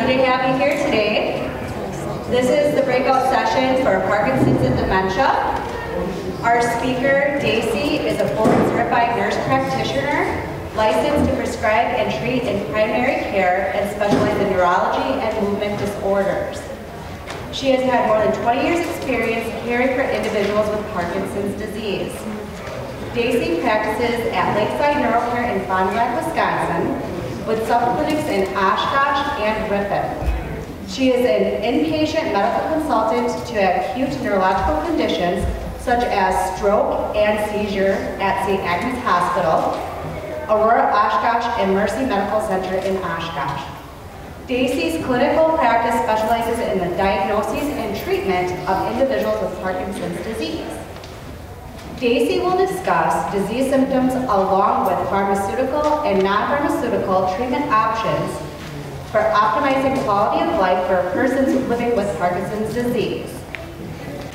Happy to have you here today. This is the breakout session for Parkinson's and dementia. Our speaker, Dacy, is a board-certified nurse practitioner licensed to prescribe and treat in primary care and specialize in neurology and movement disorders. She has had more than 20 years experience caring for individuals with Parkinson's disease. Dacy practices at Lakeside Neurocare in Fond du Lac, Wisconsin, with subclinics in Oshkosh and Ripon. She is an inpatient medical consultant to acute neurological conditions such as stroke and seizure at St. Agnes Hospital, Aurora Oshkosh and Mercy Medical Center in Oshkosh. Dacy's clinical practice specializes in the diagnosis and treatment of individuals with Parkinson's disease. Dacy will discuss disease symptoms along with pharmaceutical and non-pharmaceutical treatment options for optimizing quality of life for persons living with Parkinson's disease.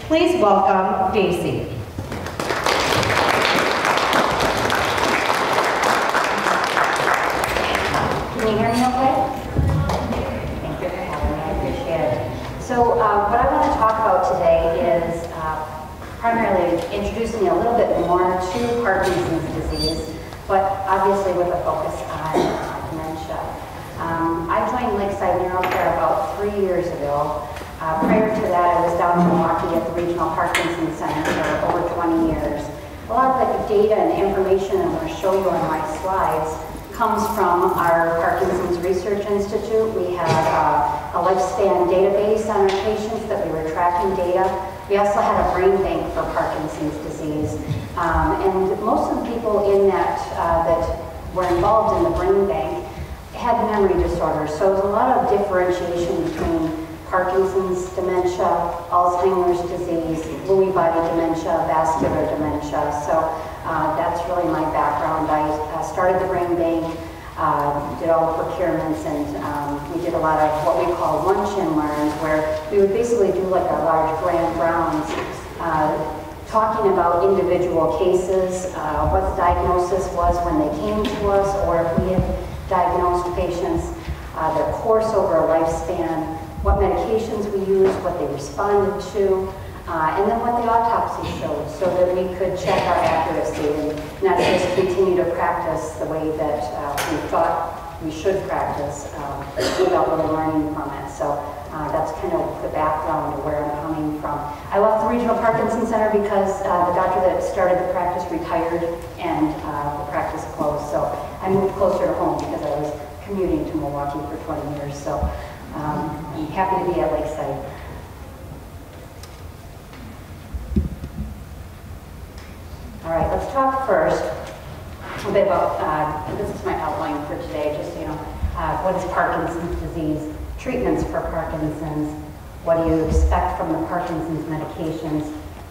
Please welcome Dacy. Can you hear me okay? Thank you for having me, I appreciate it. So uh, what I want to talk about today is uh, primarily introducing a little bit more to Parkinson's disease, but obviously with a focus on uh, dementia. Um, I joined Lakeside NeuroCare about three years ago. Uh, prior to that, I was down in Milwaukee at the Regional Parkinson's Center for over 20 years. A lot of the data and information I'm going to show you on my slides comes from our Parkinson's Research Institute. We have uh, a lifespan database on our patients that we were tracking data. We also had a brain bank for Parkinson's disease. Um, and most of the people in that uh, that were involved in the brain bank had memory disorders. So there's a lot of differentiation between Parkinson's dementia, Alzheimer's disease, Lewy body dementia, vascular dementia. So uh, that's really my background. I uh, started the brain bank, uh, did all the procurements, and um, we did a lot of what we call lunch and learns, where we would basically do like a large grand rounds, uh, talking about individual cases, uh, what the diagnosis was when they came to us, or if we had diagnosed patients, uh, their course over a lifespan, what medications we used, what they responded to, uh, and then what the autopsy showed so that we could check our accuracy and not just continue to practice the way that uh, we thought we should practice um, without really learning from it. So uh, that's kind of the background of where I'm coming from. I left the Regional Parkinson Center because uh, the doctor that started the practice retired and uh, the practice closed. So I moved closer to home because I was commuting to Milwaukee for 20 years. So um, I'm happy to be at Lakeside. All right, let's talk first a bit about, uh, this is my outline for today, just you know, uh, what is Parkinson's disease, treatments for Parkinson's, what do you expect from the Parkinson's medications,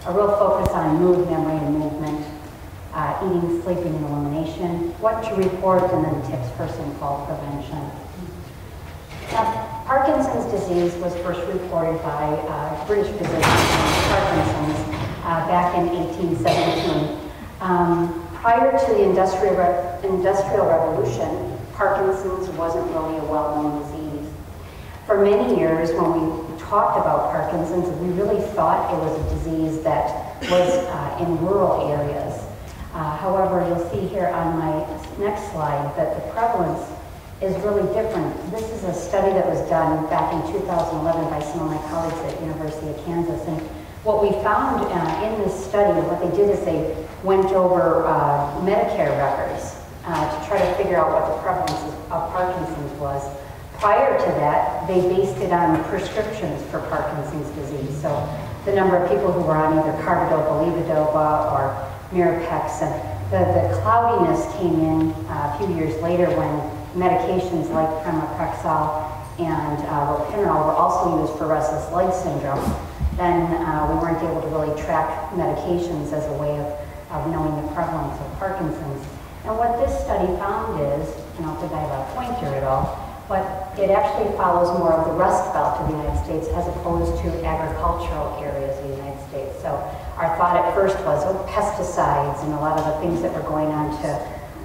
a real focus on mood, memory, and movement, uh, eating, sleeping, and elimination, what to report, and then tips for fall prevention. Parkinson's disease was first reported by uh, British physician Parkinson's uh, back in 1817. Um, prior to the Industrial, Re Industrial Revolution, Parkinson's wasn't really a well-known disease. For many years, when we talked about Parkinson's, we really thought it was a disease that was uh, in rural areas. Uh, however, you'll see here on my next slide that the prevalence is really different. This is a study that was done back in 2011 by some of my colleagues at University of Kansas. And what we found uh, in this study, what they did is they went over uh, Medicare records uh, to try to figure out what the prevalence of Parkinson's was. Prior to that, they based it on prescriptions for Parkinson's disease. So the number of people who were on either carbidopa, levodopa, or Mirapex. And the, the cloudiness came in uh, a few years later when medications like pramipexole and uh, were also used for restless leg syndrome. Then uh, we weren't able to really track medications as a way of of knowing the prevalence of Parkinson's. And what this study found is, and I'll divide a here at all, but it actually follows more of the rust belt of the United States as opposed to agricultural areas of the United States. So our thought at first was oh, pesticides and a lot of the things that were going on to,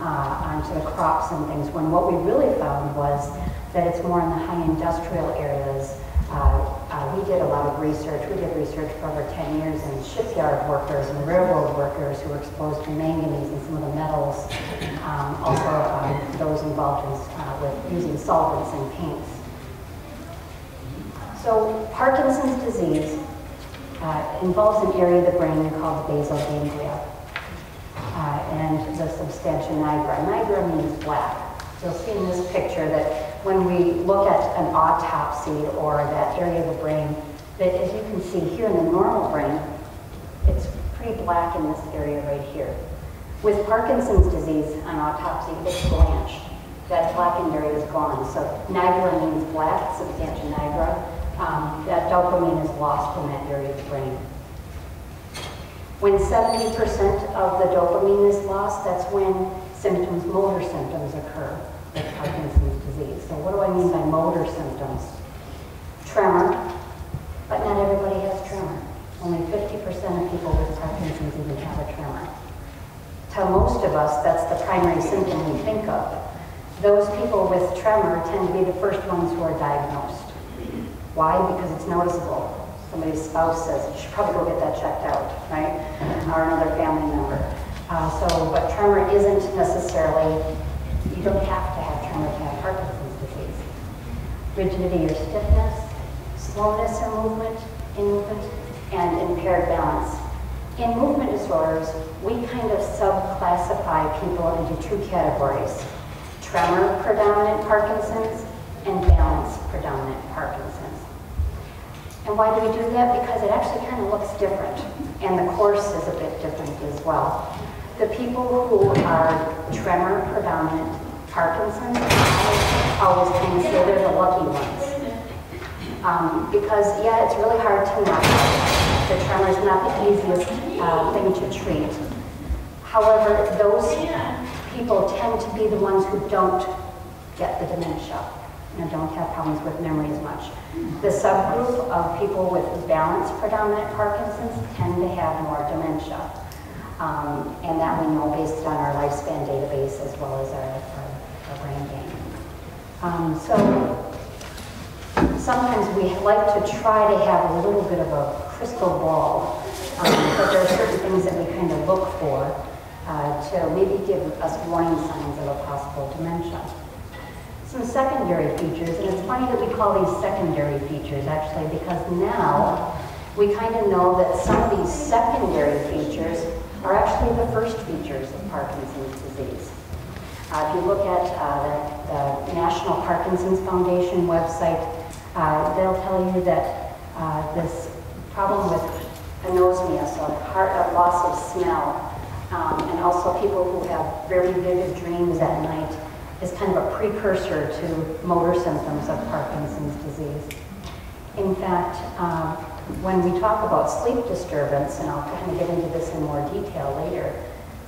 uh, onto the crops and things, when what we really found was that it's more in the high industrial areas. Uh, uh, we did a lot of research. We did research for over 10 years in shipyard workers and railroad workers who were exposed to manganese and some of the metals. Um, also, um, those involved in, uh, with using solvents and paints. So Parkinson's disease uh, involves an area of the brain called the basal ganglia uh, and the substantia nigra. Nigra means black. You'll see in this picture that when we look at an autopsy or that area of the brain, that as you can see here in the normal brain, it's pretty black in this area right here. With Parkinson's disease on autopsy, it's blanched. That blackened area is gone. So nigra means black, substantia nigra. Um, that dopamine is lost in that area of the brain. When 70% of the dopamine is lost, that's when symptoms, motor symptoms occur with Parkinson's disease. So what do I mean by motor symptoms? Tremor, but not everybody has tremor. Only 50% of people with Parkinson's even have a tremor. To most of us, that's the primary symptom we think of. Those people with tremor tend to be the first ones who are diagnosed. Why? Because it's noticeable. Somebody's spouse says, you should probably go get that checked out, right? Or another family member. Uh, so, but tremor isn't necessarily, you don't have to have tremor to have Parkinson's disease. Rigidity or stiffness, slowness in movement, in movement, and impaired balance. In movement disorders, we kind of subclassify people into two categories. Tremor predominant Parkinson's and balance predominant Parkinson's. And why do we do that? Because it actually kind of looks different, and the course is a bit different as well. The people who are tremor predominant Parkinson's, always kind of say they're the lucky ones. Um, because, yeah, it's really hard to knock The tremor is not the easiest uh, thing to treat. However, those people tend to be the ones who don't get the dementia and don't have problems with memory as much. The subgroup of people with balance predominant Parkinson's tend to have more dementia. Um, and that we know based on our lifespan database as well as our. Um, so sometimes we like to try to have a little bit of a crystal ball, um, but there are certain things that we kind of look for uh, to maybe give us warning signs of a possible dementia. Some secondary features, and it's funny that we call these secondary features actually because now we kind of know that some of these secondary features are actually the first features of Parkinson's disease. Uh, if you look at uh, the, the, National Parkinson's Foundation website, uh, they'll tell you that this problem with anosmia, so heart, uh, loss of smell, um, and also people who have very vivid dreams at night is kind of a precursor to motor symptoms of Parkinson's disease. In fact, uh, when we talk about sleep disturbance, and I'll kind of get into this in more detail later,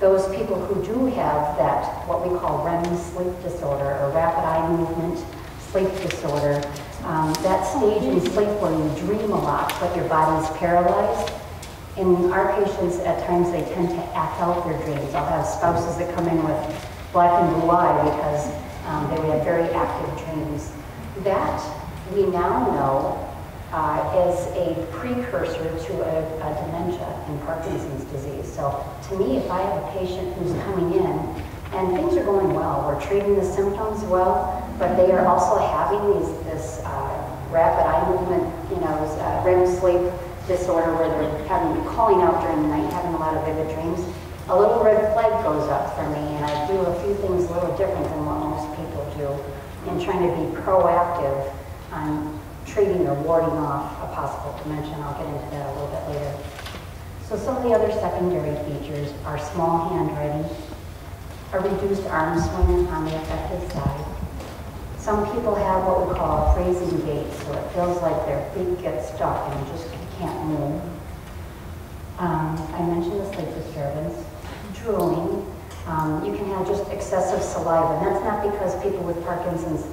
those people who do have that, what we call REM sleep disorder or rapid eye movement sleep disorder, um, that stage in sleep where you dream a lot, but your body's paralyzed. In our patients, at times they tend to act out their dreams. I'll have spouses that come in with black and blue eye because um, they have very active dreams. That we now know a precursor to a, a, dementia and Parkinson's disease. So to me, if I have a patient who's coming in and things are going well, we're treating the symptoms well, but they are also having these, this uh, rapid eye movement, you know, uh, REM sleep disorder where they're having calling out during the night, having a lot of vivid dreams, a little red flag goes up for me, and I do a few things a little different than what most people do in trying to be proactive on treating or warding off a possible dementia. I'll get into that a little bit later. So some of the other secondary features are small handwriting, a reduced arm swing on the affected side. Some people have what we call a freezing gait, so it feels like their feet get stuck and just can't move. Um, I mentioned the sleep disturbance drooling. Um, you can have just excessive saliva, and that's not because people with Parkinson's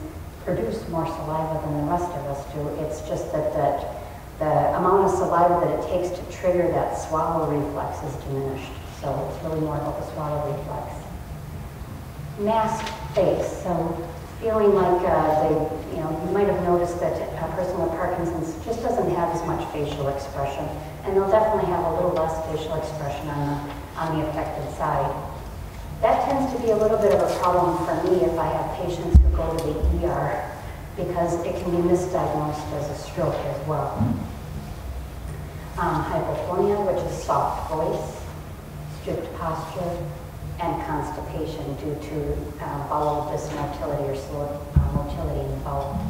produce more saliva than the rest of us do. It's just that, that the amount of saliva that it takes to trigger that swallow reflex is diminished. So it's really more about the swallow reflex. Masked face. So feeling like uh, they, you know, you might have noticed that a person with Parkinson's just doesn't have as much facial expression, and they'll definitely have a little less facial expression on the, on the affected side. That tends to be a little bit of a problem for me if I have patients who go to the ER because it can be misdiagnosed as a stroke as well. Um, hypophonia, which is soft voice, strict posture, and constipation due to uh, bowel dysmotility or slow uh, motility in the bowel.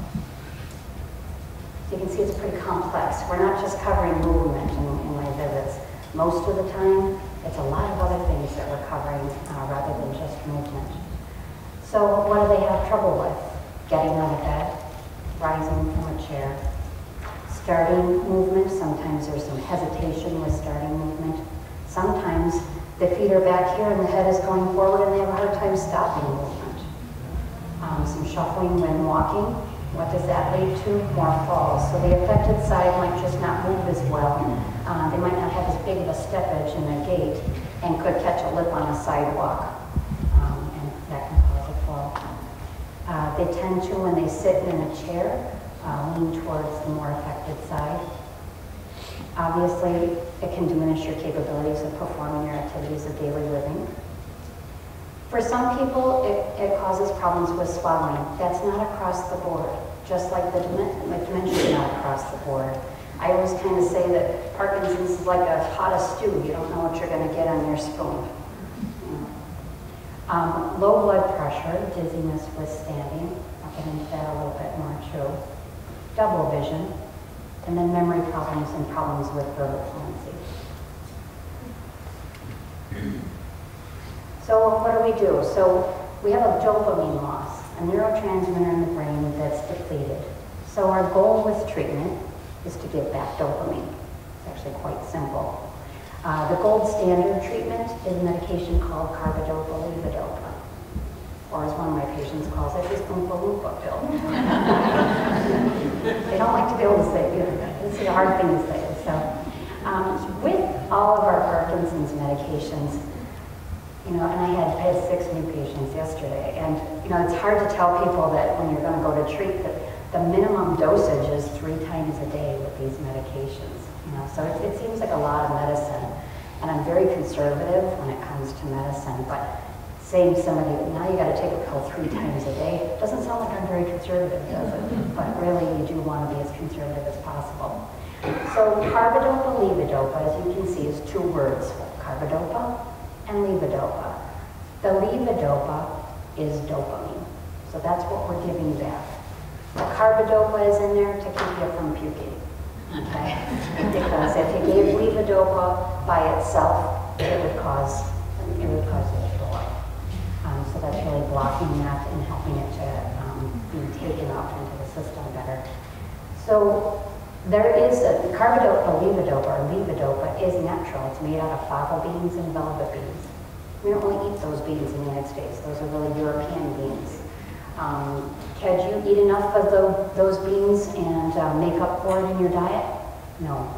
So you can see it's pretty complex. We're not just covering movement in, in my visits. Most of the time, it's a lot of other things that we're covering uh, rather than just movement. So what do they have trouble with? Getting out of bed, rising from a chair, starting movement. Sometimes there's some hesitation with starting movement. Sometimes the feet are back here and the head is going forward and they have a hard time stopping movement. Um, some shuffling when walking. What does that lead to? More falls. So the affected side might just not move as well. Uh, they might not have as big of a step edge in their gait and could catch a lip on a sidewalk. Um, and that can cause a fall. Uh, they tend to, when they sit in a chair, uh, lean towards the more affected side. Obviously, it can diminish your capabilities of performing your activities of daily living. For some people, it, it causes problems with swallowing. That's not across the board, just like the dementia is not across the board. I always kind of say that Parkinson's is like a pot of stew. You don't know what you're going to get on your spoon. Um, low blood pressure, dizziness with standing. I'll get into that a little bit more too. Double vision, and then memory problems and problems with verbal fluency. So what do we do? So we have a dopamine loss, a neurotransmitter in the brain that's depleted. So our goal with treatment is to give back dopamine. It's actually quite simple. Uh, the gold standard treatment is a medication called carbidopa levodopa, or as one of my patients calls it, this Oompa Loompa pill. they don't like to be able to say it. It's a hard thing to say. So um, with all of our Parkinson's medications, you know, and I had, I had six new patients yesterday, and, you know, it's hard to tell people that when you're going to go to treat that the minimum dosage is three times a day with these medications, you know, so it, it seems like a lot of medicine, and I'm very conservative when it comes to medicine, but saying to somebody, now you got to take a pill three times a day, doesn't sound like I'm very conservative, does it? But really, you do want to be as conservative as possible. So carbidopa levodopa, as you can see, is two words, carbidopa and levodopa. The levodopa is dopamine. So that's what we're giving back. The carbidopa is in there to keep you from puking. Okay? because if you gave levodopa by itself, it would cause it would cause you to throw up. Um, so that's really blocking that and helping it to um, be taken up into the system better. So there is a carbidopa levodopa or levodopa is natural. It's made out of fava beans and velvet beans. We don't really eat those beans in the United States. Those are really European beans. Um, you eat enough of the, those beans and uh, make up for it in your diet? No.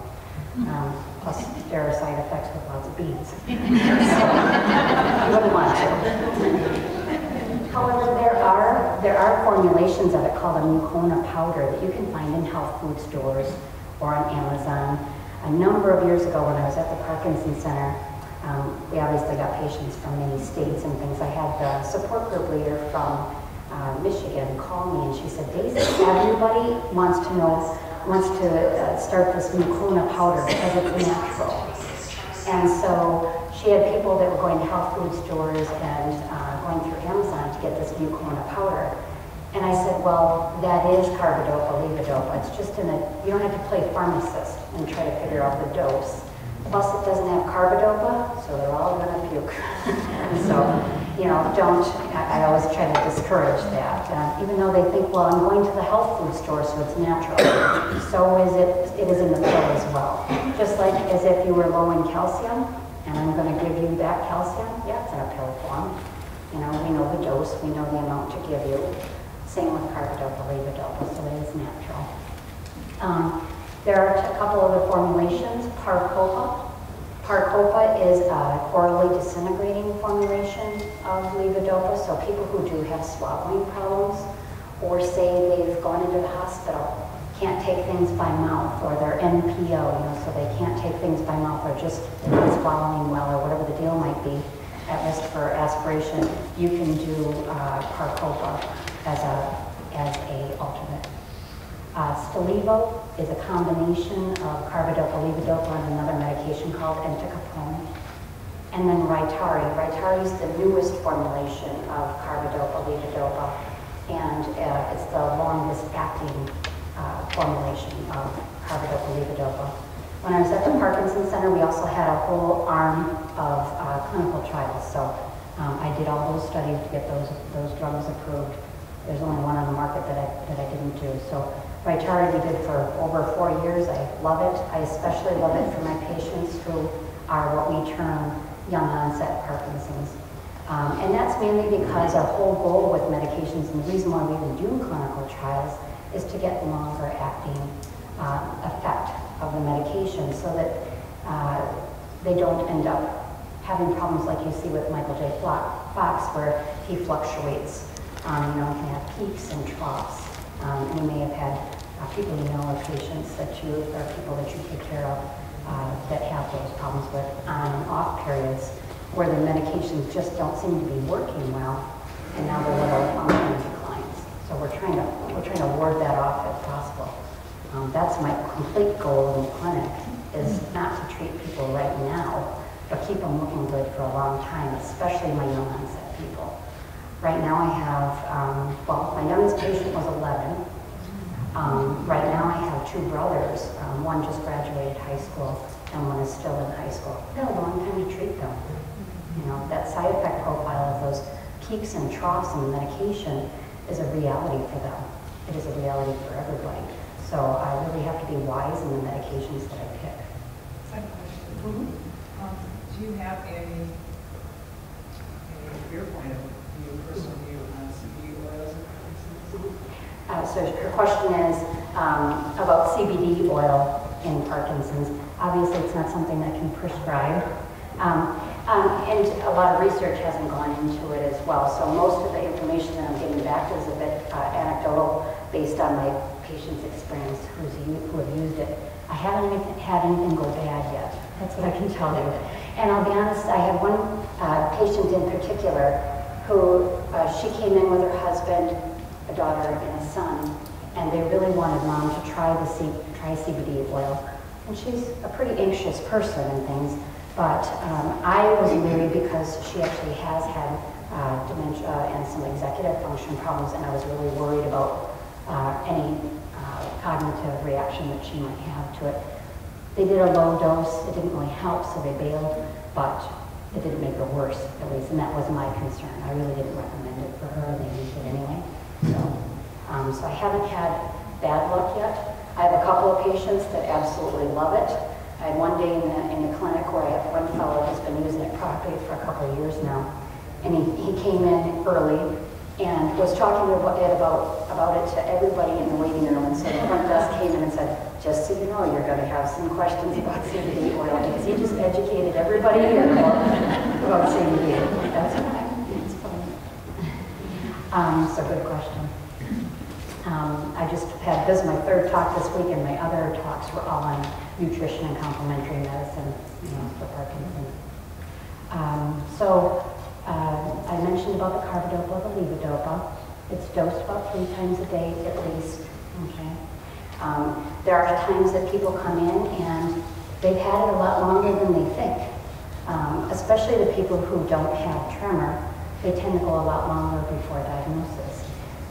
Um, plus, there are side effects with lots of beans. you wouldn't want to. However, there are, there are formulations of it called a Mucuna powder that you can find in health food stores or on Amazon. A number of years ago when I was at the Parkinson Center, um, we obviously got patients from many states and things. I had the support group leader from uh, Michigan call me and she said, Dacy, everybody wants to know, wants to uh, start this Mucuna powder because it's natural. And so she had people that were going to health food stores and uh, going through Amazon to get this Mucuna powder. And I said, well, that is carbidopa, levodopa. It's just in a, you don't have to play pharmacist and try to figure out the dose. Plus, it doesn't have carbidopa, so they're all going to puke. so, you know, don't, I, always try to discourage that. Uh, even though they think, well, I'm going to the health food store, so it's natural. so is it, it is in the pill as well. Just like as if you were low in calcium, and I'm going to give you that calcium, yeah, it's in a pill form. You know, we know the dose, we know the amount to give you. Same with carbidopa, levodopa, so it is natural. Um, there are a couple other formulations, Parcopa. Parcopa is a orally disintegrating formulation of levodopa, so people who do have swallowing problems or say they've gone into the hospital, can't take things by mouth, or they're NPO, you know, so they can't take things by mouth, or just not swallowing well, or whatever the deal might be, at risk for aspiration, you can do uh, Parcopa as a, as a alternate. Uh, Stalevo is a combination of carbidopa, levodopa, and another medication called entacapone. And then Rytari. Rytari is the newest formulation of carbidopa, levodopa, and uh, it's the longest acting uh, formulation of carbidopa, levodopa. When I was at the Parkinson Center, we also had a whole arm of uh, clinical trials. So um, I did all those studies to get those, those drugs approved. There's only one on the market that I, that I didn't do. So Rytari we did for over four years. I love it. I especially love it for my patients who are what we term young onset Parkinson's. Um, and that's mainly because our whole goal with medications and the reason why we even do clinical trials is to get the longer acting uh, effect of the medication so that uh, they don't end up having problems like you see with Michael J. Fox where he fluctuates. Um, you know, he can have peaks and troughs. Um, you may have had uh, people you know or patients that you, or people that you take care of uh, that have those problems with on and off periods where the medications just don't seem to be working well, and now their of function declines. So we're trying to we're trying to ward that off if possible. Um, that's my complete goal in the clinic is not to treat people right now, but keep them looking good for a long time, especially my young onset. Right now I have, um, well, my youngest patient was 11. Um, right now I have two brothers. Um, one just graduated high school and one is still in high school. Got a long time to treat them. You know, that side effect profile of those peaks and troughs in the medication is a reality for them. It is a reality for everybody. So I really have to be wise in the medications that I pick. Question. Um, Do you have any, any, your point of view, personal view on CBD oils and Uh, so her question is um, about CBD oil in Parkinson's. Obviously, it's not something that can prescribe. Um, um, and a lot of research hasn't gone into it as well. So most of the information that I'm getting back is a bit uh, anecdotal based on my patient's experience who's, who have used it. I haven't anything, had anything go bad yet. That's what I can tell you. And I'll be honest, I had one uh, patient in particular who uh, she came in with her husband, a daughter, and a son, and they really wanted mom to try the C, try CBD oil. And she's a pretty anxious person and things, but um, I was leery because she actually has had uh, dementia and some executive function problems, and I was really worried about uh, any uh, cognitive reaction that she might have to it. They did a low dose. It didn't really help, so they bailed, but it didn't make her worse, at least, and that was my concern. I really didn't recommend it for her, they used it anyway. So, um, so I haven't had bad luck yet. I have a couple of patients that absolutely love it. I had one day in the, in the clinic where I have one fellow who's been using it properly for a couple of years now. And he, he came in early and was talking about it, about, about it to everybody in the waiting room. And so the front desk came in and said, just so you know, you're going to have some questions about CBD oil because he just educated everybody here about, about CBD. That's fine. It's fine. So good question. Um, I just had, this is my third talk this week, and my other talks were all on nutrition and complementary medicine, you know, for Parkinson's. Um, so, uh, I mentioned about the carbidopa, the levodopa. It's dosed about three times a day at least, okay? Um, there are times that people come in and they've had it a lot longer than they think. Um, especially the people who don't have tremor, they tend to go a lot longer before diagnosis.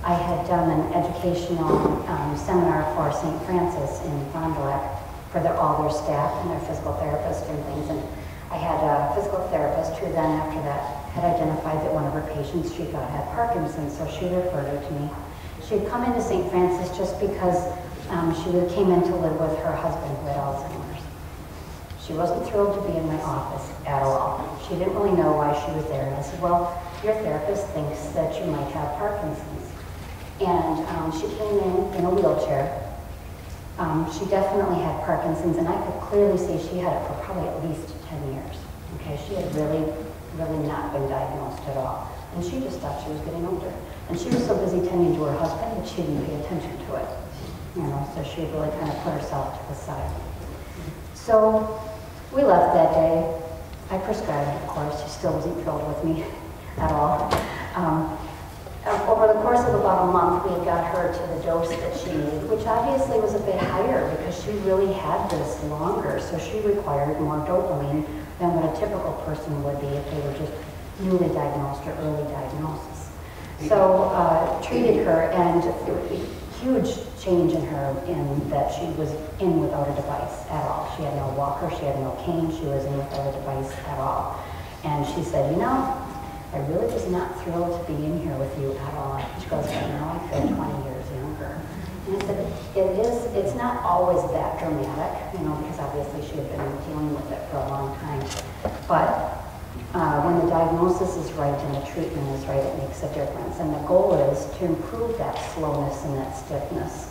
I had done an educational um, seminar for St. Francis in Fond du Lac for their, all their staff and their physical therapists and things. And I had a physical therapist who then after that had identified that one of her patients she thought had Parkinson's, so she referred her to me. She had come into St. Francis just because um, she came in to live with her husband who had Alzheimer's. She wasn't thrilled to be in my office at all. She didn't really know why she was there. And I said, well, your therapist thinks that you might have Parkinson's. And um, she came in in a wheelchair. Um, she definitely had Parkinson's, and I could clearly see she had it for probably at least 10 years. Okay, she had really, really not been diagnosed at all. And she just thought she was getting older. And she was so busy tending to her husband that she didn't pay attention to it. You know, so she really kind of put herself to the side. So we left that day. I prescribed, of course. She still wasn't thrilled with me at all. Um, uh, over the course of about a month, we got her to the dose that she needed, which obviously was a bit higher because she really had this longer. So she required more dopamine than what a typical person would be if they were just newly diagnosed or early diagnosis. So uh, treated her, and there was a huge change in her in that she was in without a device at all. She had no walker, she had no cane, she was in without a device at all. And she said, you know, I really was not thrilled to be in here with you at all. She goes, but now I feel 20 years. And I said, it is, it's not always that dramatic, you know, because obviously she had been dealing with it for a long time. But uh, when the diagnosis is right and the treatment is right, it makes a difference. And the goal is to improve that slowness and that stiffness.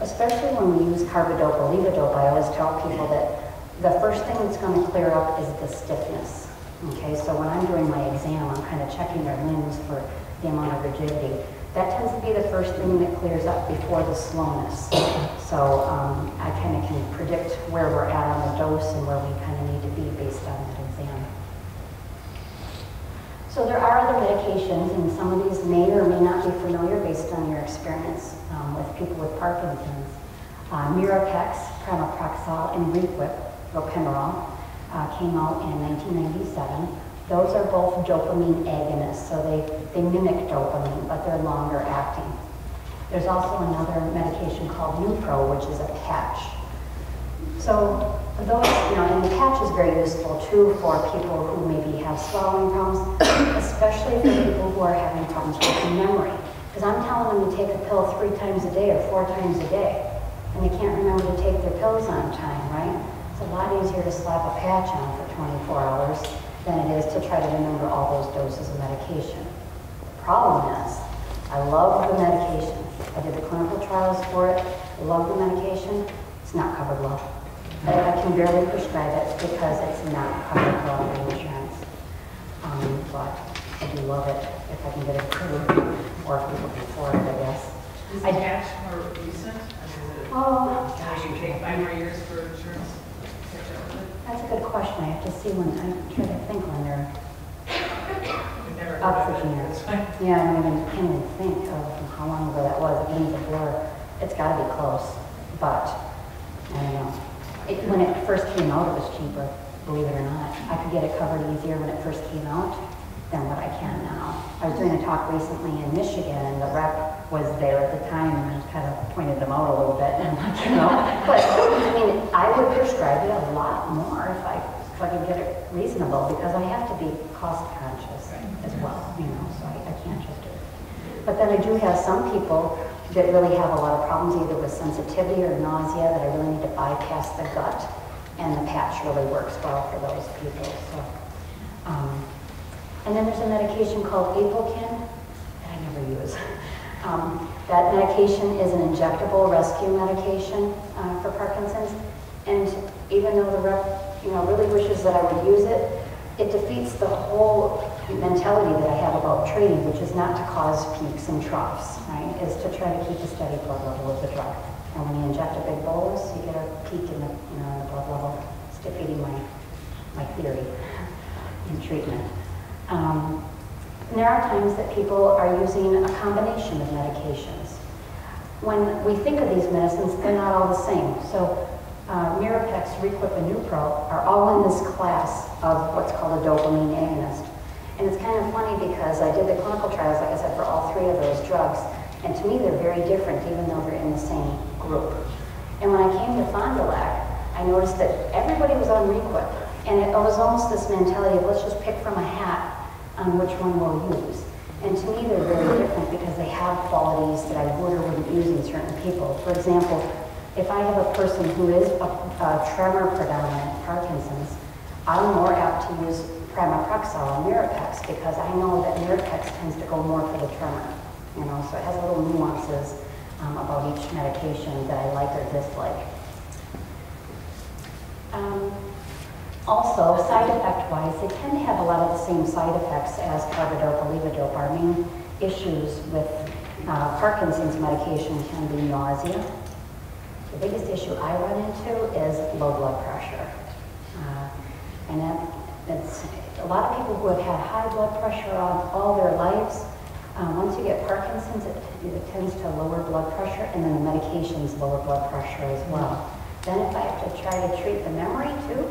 Especially when we use carbidopa, levodopa, I always tell people that the first thing that's going to clear up is the stiffness. Okay, so when I'm doing my exam, I'm kind of checking their limbs for the amount of rigidity. That tends to be the first thing that clears up before the slowness. So um, I kind of can predict where we're at on the dose and where we kind of need to be based on that exam. So there are other medications, and some of these may or may not be familiar based on your experience um, with people with Parkinson's. Uh, Mirapex, Pramipexole, and Requip, ropinirole, uh, came out in 1997. Those are both dopamine agonists, so they, they mimic dopamine, but they're longer acting. There's also another medication called Neupro, which is a patch. So those, you know, and the patch is very useful too for people who maybe have swallowing problems, especially for people who are having problems with memory. Because I'm telling them to take a pill three times a day or four times a day, and they can't remember to take their pills on time, right? It's a lot easier to slap a patch on for 24 hours than it is to try to remember all those doses of medication. The problem is, I love the medication. I did the clinical trials for it. I love the medication. It's not covered well. I I can barely prescribe it because it's not covered well by insurance. Um, but I do love it if I can get it approved or if people can afford it, I guess. Is I- the patch more recent? I mean, is it, Oh, does it take five more years for insurance to catch up with it? That's a good question. I have to see when, I'm trying to think when they're, Up for generic. Yeah, I don't even, can't even think of how long ago that was. It means blur. It's gotta be close, but I don't know. It, when it first came out, it was cheaper, believe it or not. I could get it covered easier when it first came out than what I can now. I was doing a talk recently in Michigan and the rep was there at the time and I kind of pointed them out a little bit and like, you know. But, I mean, I would prescribe it a lot more if I, if I could get it reasonable because I have to be cost conscious as well, you know, so I, I can't just do it. But then I do have some people that really have a lot of problems either with sensitivity or nausea that I really need to bypass the gut. And the patch really works well for those people, so. Um, and then there's a medication called Apokyn that I never use. Um, that medication is an injectable rescue medication uh, for Parkinson's. And even though the rep, you know, really wishes that I would use it, it defeats the whole mentality that I have about training, which is not to cause peaks and troughs, right? Is to try to keep a steady blood level of the drug. And when you inject a big bolus, you get a peak in the, you know, in the blood level. It's defeating my, my theory in treatment. Um, there are times that people are using a combination of medications. When we think of these medicines, they're not all the same. So uh, Mirapex, Requip, and Neupro are all in this class of what's called a dopamine agonist. And it's kind of funny because I did the clinical trials, like I said, for all three of those drugs. And to me, they're very different, even though they're in the same group. And when I came to Fond du Lac, I noticed that everybody was on Requip. And it was almost this mentality of let's just pick from a hat on which one we'll use. And to me, they're very different because they have qualities that I would or wouldn't use in certain people. For example, if I have a person who is a, a tremor predominant Parkinson's, I'm more apt to use pramipexole and Mirapex because I know that Mirapex tends to go more for the tremor. You know, so it has little nuances um, about each medication that I like or dislike. Um, also, side effect wise, they tend to have a lot of the same side effects as carbidopa, levodopa. I mean, issues with uh, Parkinson's medication can be nausea. The biggest issue I run into is low blood pressure. Uh, And it's, a lot of people who have had high blood pressure all, all their lives, uh, once you get Parkinson's, it, it tends to lower blood pressure, and then the medications lower blood pressure as well. Then if I have to try to treat the memory too,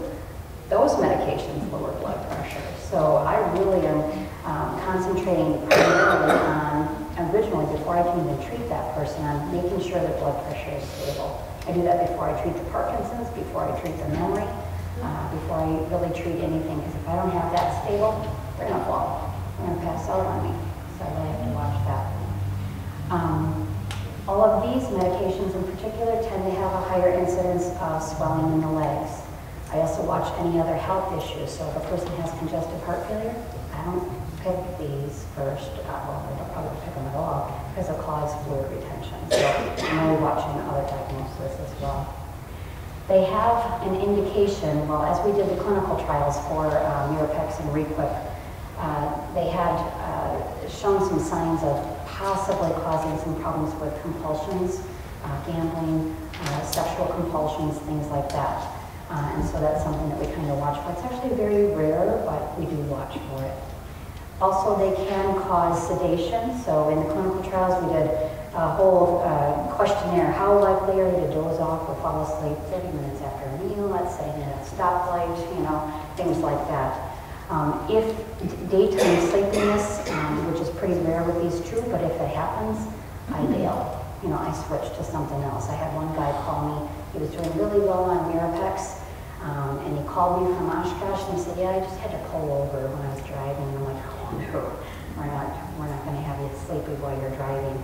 those medications lower blood pressure. So I really am um, concentrating primarily on, originally, before I can even treat that person, on making sure that blood pressure is stable. I do that before I treat the Parkinson's, before I treat the memory, uh, before I really treat anything, because if I don't have that stable, they're gonna fall, they're gonna pass out on me. So I really have to watch that. Um, all of these medications in particular tend to have a higher incidence of swelling in the legs. I also watch any other health issues. So if a person has congestive heart failure, I don't pick these first. Uh, well, I don't probably pick them at all because they'll cause fluid retention. So I'm only watching other diagnoses as well. They have an indication, well, as we did the clinical trials for uh, Mirapex and Requip, uh, they had uh, shown some signs of possibly causing some problems with compulsions, uh, gambling, uh, sexual compulsions, things like that. Uh, and so that's something that we kind of watch for. It's actually very rare, but we do watch for it. Also, they can cause sedation. So in the clinical trials, we did a whole uh, questionnaire. How likely are you to doze off or fall asleep 30 minutes after a meal, let's say, in a stoplight, you know, things like that. Um, if daytime sleepiness, um, which is pretty rare with these two, but if it happens, I bail. You know, I switch to something else. I had one guy call me. He was doing really well on Mirapex, um, and he called me from Oshkosh, and he said, "Yeah, I just had to pull over when I was driving." And I'm like, "Oh no, we're not, we're not going to have you sleepy while you're driving.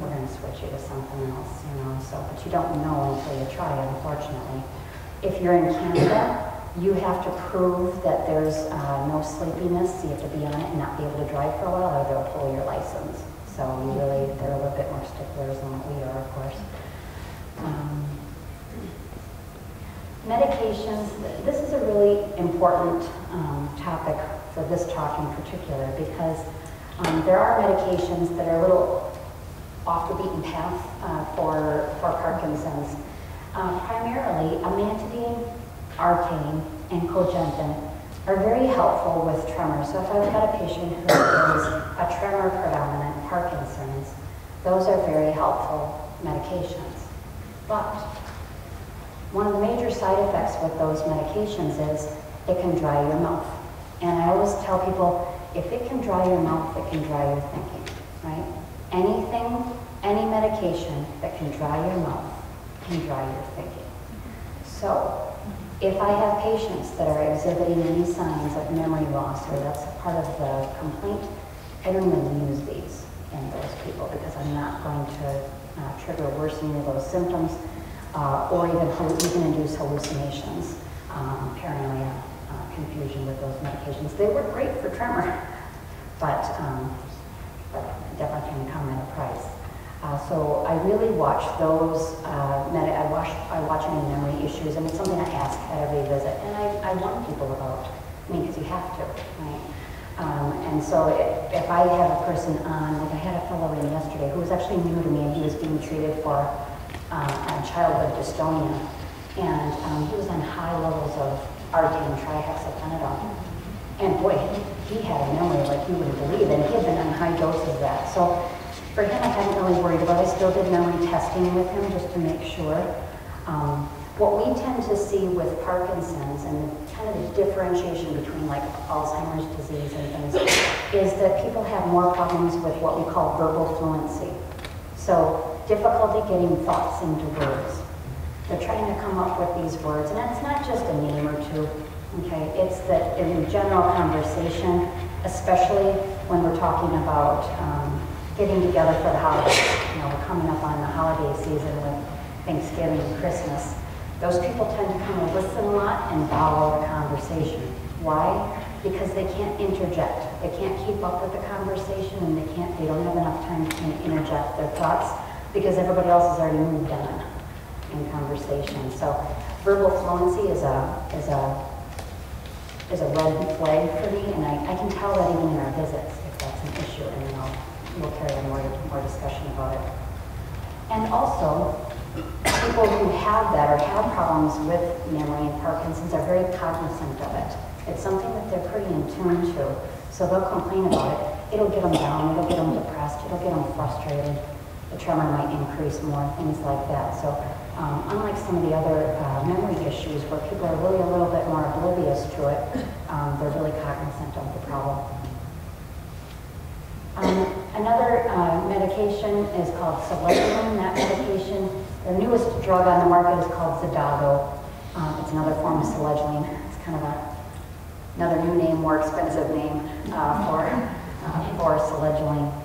We're going to switch you to something else, you know." So, but you don't know until you try, unfortunately. If you're in Canada, you have to prove that there's uh, no sleepiness. You have to be on it and not be able to drive for a while, or they'll pull your license. So you really, they're a little bit more sticklers than what we are, of course. Um, medications, this is a really important um, topic for this talk in particular because um, there are medications that are a little off the beaten path uh, for, for Parkinson's. Uh, primarily, amantadine, Artane, and cogentin are very helpful with tremor. So if I've got a patient who is a tremor predominant Parkinson's, those are very helpful medications. But one of the major side effects with those medications is it can dry your mouth. And I always tell people, if it can dry your mouth, it can dry your thinking, right? Anything, any medication that can dry your mouth can dry your thinking. So if I have patients that are exhibiting any signs of memory loss or that's part of the complaint, I don't even use these in those people because I'm not going to uh, trigger worsening of those symptoms uh, or even, induce hallucinations, um, paranoia, uh, confusion with those medications. They work great for tremor, but, um, but definitely can come at a price. Uh, so I really watch those, uh, I watch, I watch any memory issues, and it's something I ask at every visit, and I, I warn people about, I mean, because you have to, right? Um, and so if, if I have a person on, like I had a fellow in yesterday who was actually new to me, and he was being treated for uh, childhood dystonia, and um, he was on high levels of Artane trihexyphenidyl. And boy, he, he had a memory like you wouldn't believe, and he had been on high doses of that. So for him, I hadn't really worried about it. I still did memory testing with him just to make sure. Um, what we tend to see with Parkinson's and kind of the differentiation between like Alzheimer's disease and things is that people have more problems with what we call verbal fluency. So difficulty getting thoughts into words. They're trying to come up with these words, and it's not just a name or two, okay? It's that in general conversation, especially when we're talking about um, getting together for the holidays. You know, we're coming up on the holiday season with Thanksgiving and Christmas. Those people tend to come and listen a lot and follow the conversation. Why? Because they can't interject. They can't keep up with the conversation and they can't, they don't have enough time to interject their thoughts because everybody else has already moved on in conversation. So verbal fluency is a, is a, is a red flag for me and I, I can tell that even in our visits if that's an issue and I'll we'll carry on more, more discussion about it. And also, people who have that or have problems with memory and Parkinson's are very cognizant of it. It's something that they're pretty in tune to. So they'll complain about it. It'll get them down, it'll get them depressed, it'll get them frustrated. The tremor might increase more, things like that. So um, unlike some of the other uh, memory issues where people are really a little bit more oblivious to it, um, they're really cognizant of the problem. Um, another uh, medication is called Celecoxib. That medication, the newest drug on the market is called Xadago. Um, it's another form of Selegiline. It's kind of a, another new name, more expensive name uh, for, uh, for Selegiline.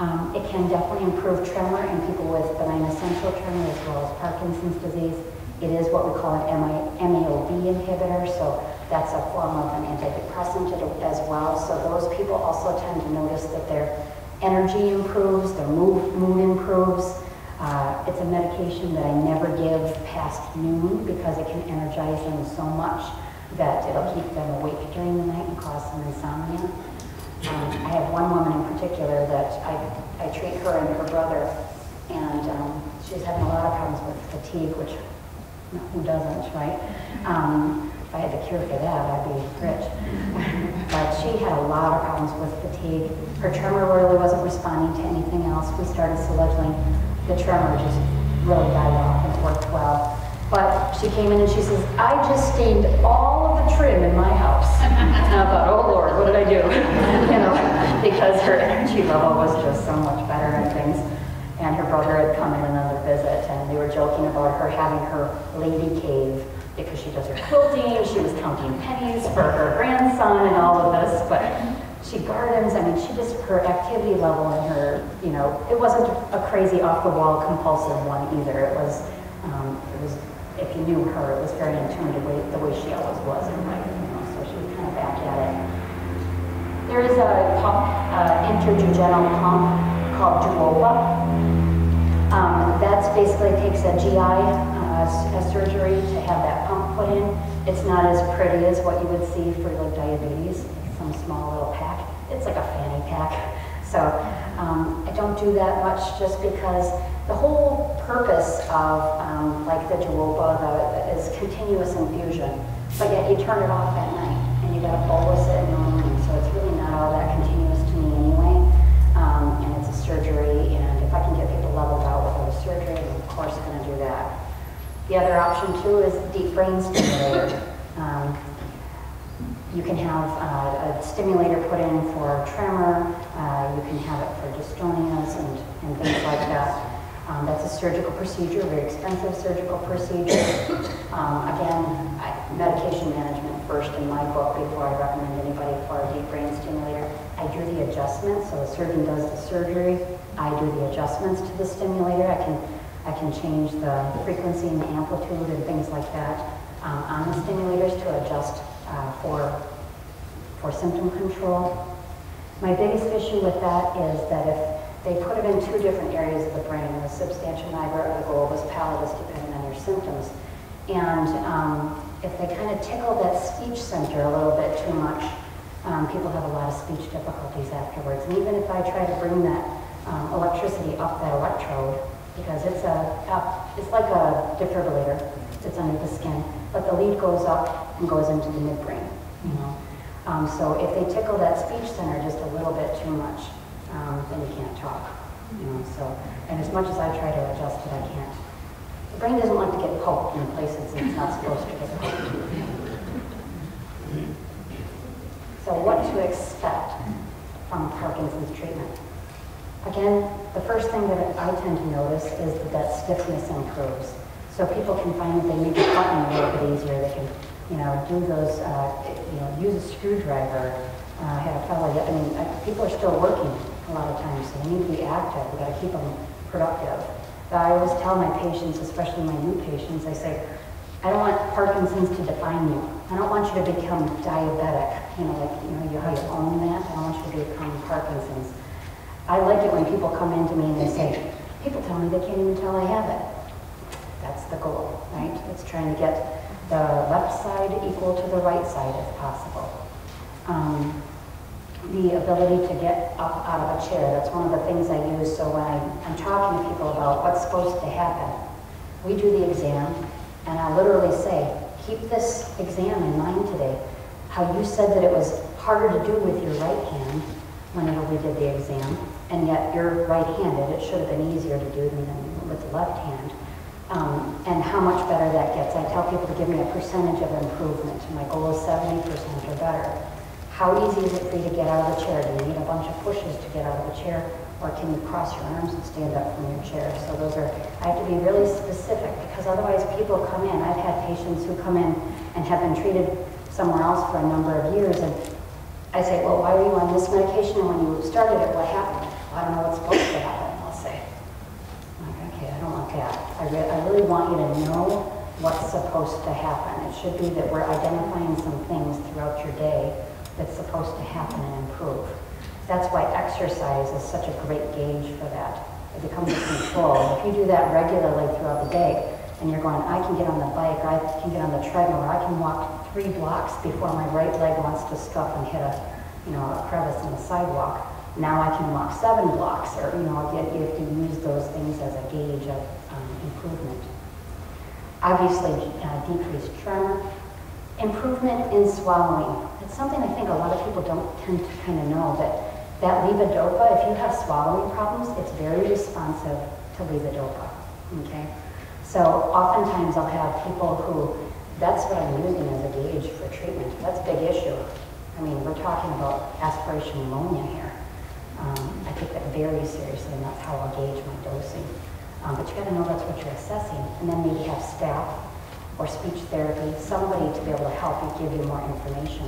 Um, it can definitely improve tremor in people with benign essential tremor as well as Parkinson's disease. It is what we call an MAOB inhibitor, so that's a form of an antidepressant as well. So those people also tend to notice that their energy improves, their mood, mood improves. Uh, it's a medication that I never give past noon because it can energize them so much that it'll keep them awake during the night and cause some insomnia. Um, I have one woman in particular that I, I treat her and her brother, and um, she's having a lot of problems with fatigue, which who doesn't, right? Um, if I had the cure for that, I'd be rich. but she had a lot of problems with fatigue. Her tremor really wasn't responding to anything else. We started Selegiline. The tremor just really died off and worked well. But she came in and she says, I just stained all of the trim in my house. And I thought, oh Lord, what did I do? you know, because her energy level was just so much better and things. And her brother had come in another visit and they were joking about her having her lady cave because she does her quilting, she was counting pennies for her grandson and all of this, but she gardens, I mean, she just, her activity level and her, you know, it wasn't a crazy off-the-wall compulsive one either. It was, um, it was, if you knew her, it was very in tune to the way, she always was in life, you know, so she was kind of back at it. There is a pump, uh, pump called Duopa. Um, that's basically takes a GI a surgery to have that pump put in. It's not as pretty as what you would see for like diabetes, some small little pack. It's like a fanny pack. So um, I don't do that much just because the whole purpose of um, like the the, is continuous infusion, but yet you turn it off at night and you got to bolus it in the morning. So it's really not all that continuous to me anyway. Um, and it's a surgery, and if I can get people leveled out without a surgery, I'm of course going to do that. The other option too is deep brain stimulator. Um, you can have uh, a stimulator put in for tremor. Uh, you can have it for dystonias and, and things like that. Um, that's a surgical procedure, very expensive surgical procedure. Um, again, I, medication management first in my book before I recommend anybody for a deep brain stimulator. I do the adjustments, so the surgeon does the surgery. I do the adjustments to the stimulator. I can I can change the frequency and the amplitude and things like that um, on the stimulators to adjust uh, for, for symptom control. My biggest issue with that is that if they put it in two different areas of the brain, the substantia nigra or the globus pallidus, depending on your symptoms, and um, if they kind of tickle that speech center a little bit too much, um, people have a lot of speech difficulties afterwards. And even if I try to bring that um, electricity up that electrode, because it's a, it's like a defibrillator. It's under the skin, but the lead goes up and goes into the midbrain. You know, um, so if they tickle that speech center just a little bit too much, um, then you can't talk. You know, so and as much as I try to adjust it, I can't. The brain doesn't like to get poked in places it's not supposed to get poked. So what to expect from Parkinson's treatment? Again, the first thing that I tend to notice is that that stiffness improves. So people can find that they make the cutting a little bit easier. They can, you know, do those, uh, you know, use a screwdriver. Uh, I had a fellow, I mean, people are still working a lot of times, so they need to be active. We've got to keep them productive. But I always tell my patients, especially my new patients, I say, I don't want Parkinson's to define you. I don't want you to become diabetic, you know, like, you know, you, how you own that. I don't want you to become Parkinson's. I like it when people come in to me and they say, people tell me they can't even tell I have it. That's the goal, right? It's trying to get the left side equal to the right side if possible. Um, the ability to get up out of a chair. That's one of the things I use, so when I, I'm talking to people about what's supposed to happen, we do the exam, and I literally say, keep this exam in mind today. How you said that it was harder to do with your right hand whenever we did the exam, and yet you're right-handed, it should have been easier to do than with the left hand. Um, and how much better that gets. I tell people to give me a percentage of improvement. My goal is 70% or better. How easy is it for you to get out of the chair? Do you need a bunch of pushes to get out of the chair? Or can you cross your arms and stand up from your chair? So those are, I have to be really specific because otherwise people come in. I've had patients who come in and have been treated somewhere else for a number of years and I say, well, why were you on this medication and when you started it, what happened? Well, I don't know what's supposed to happen, I'll say. Okay, I don't want that. I, re I really want you to know what's supposed to happen. It should be that we're identifying some things throughout your day that's supposed to happen and improve. That's why exercise is such a great gauge for that. It becomes a control. If you do that regularly throughout the day, and you're going, I can get on the bike, I can get on the treadmill, or I can walk three blocks before my right leg wants to scuff and hit a, you know, a crevice in the sidewalk. Now I can walk seven blocks, or, you know, you have to use those things as a gauge of um, improvement. Obviously, uh, decreased tremor. Improvement in swallowing. It's something I think a lot of people don't tend to kind of know, that that levodopa, if you have swallowing problems, it's very responsive to levodopa, okay? So oftentimes I'll have people who, that's what I'm using as a gauge for treatment. That's a big issue. I mean, we're talking about aspiration pneumonia here. Um, I take that very seriously, and that's how I'll gauge my dosing. Um, but you got to know that's what you're assessing, and then maybe have staff or speech therapy, somebody to be able to help you give you more information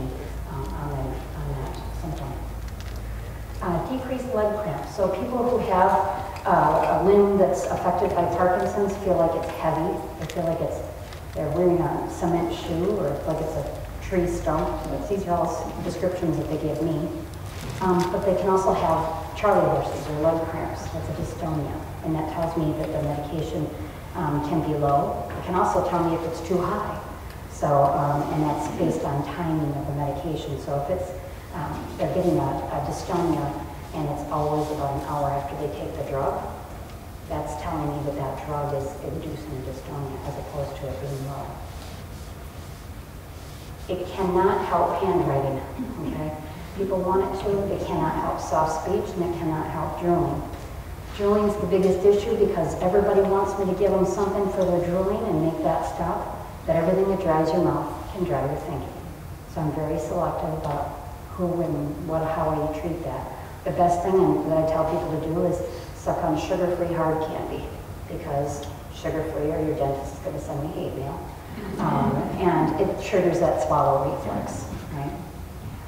um, on, the, on that symptom. Uh, decreased leg cramps. So people who have uh, a limb that's affected by Parkinson's feel like it's heavy. They feel like it's they're wearing a cement shoe or like it's a tree stump. These are all descriptions that they give me. Um, but they can also have charley horses or leg cramps. That's a dystonia. And that tells me that the medication um, can be low. It can also tell me if it's too high. So, um, and that's based on timing of the medication. So if it's, um, they're getting a, a dystonia and it's always about an hour after they take the drug, that's telling me that that drug is inducing dystonia as opposed to it being low. It cannot help handwriting, okay? People want it to, it cannot help soft speech, and it cannot help drooling. Drooling's the biggest issue because everybody wants me to give them something for their drooling and make that stop, but everything that dries your mouth can dry your thinking. So I'm very selective about who and what, how you treat that. The best thing that I tell people to do is suck on sugar-free hard candy because sugar-free or your dentist is going to send me hate mail. Um, and it triggers that swallow reflex, right?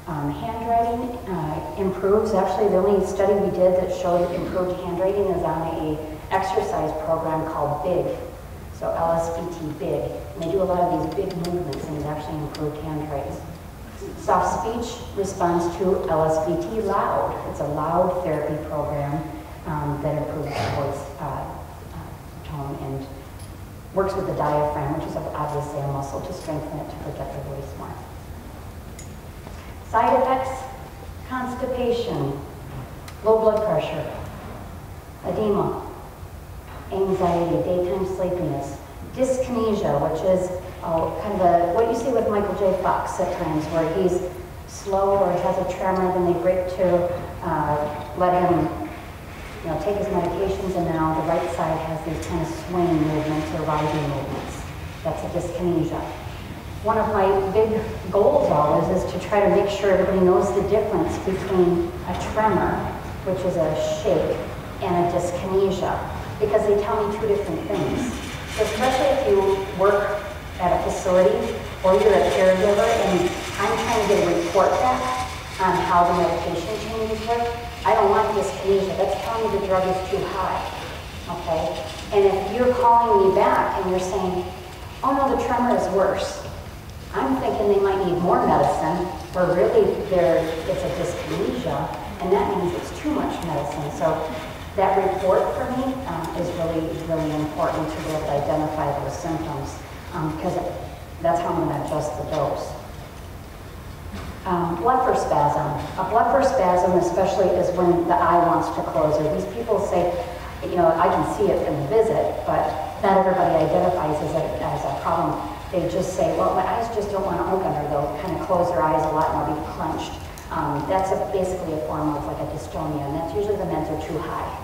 Um, handwriting uh, improves. Actually, the only study we did that showed improved handwriting is on a exercise program called BIG. So LSVT BIG. And they do a lot of these big movements and it actually improved handwriting. Soft speech responds to LSVT loud. It's a loud therapy program um, that improves voice uh, uh, tone and works with the diaphragm, which is obviously a muscle, to strengthen it to protect the voice more. Side effects, constipation, low blood pressure, edema, anxiety, daytime sleepiness, dyskinesia, which is oh, kind of what you see with Michael J. Fox at times, where he's slow or has a tremor, then they break to uh, let him you know, take his medications, and now the right side has these kind of swing movements or rising movements. That's a dyskinesia. One of my big goals always is to try to make sure everybody knows the difference between a tremor, which is a shake, and a dyskinesia, because they tell me two different things. So especially if you work at a facility or you're a caregiver and I'm trying to get a report back on how the medication changes work, I don't want dyskinesia. That's telling me the drug is too high. Okay? And if you're calling me back and you're saying, oh no, the tremor is worse, I'm thinking they might need more medicine, where really there it's a dyskinesia, and that means it's too much medicine. So that report for me um, is really, really important to be able to identify those symptoms, um, because that's how I'm going to adjust the dose. Um, blepharospasm. A blepharospasm especially is when the eye wants to close, or these people say, you know, I can see it in the visit, but not everybody identifies as a, as a problem. They just say, well, my eyes just don't want to open, or they'll kind of close their eyes a lot and they'll be clenched. Um, that's a, basically a form of like a dystonia, and that's usually the meds are too high.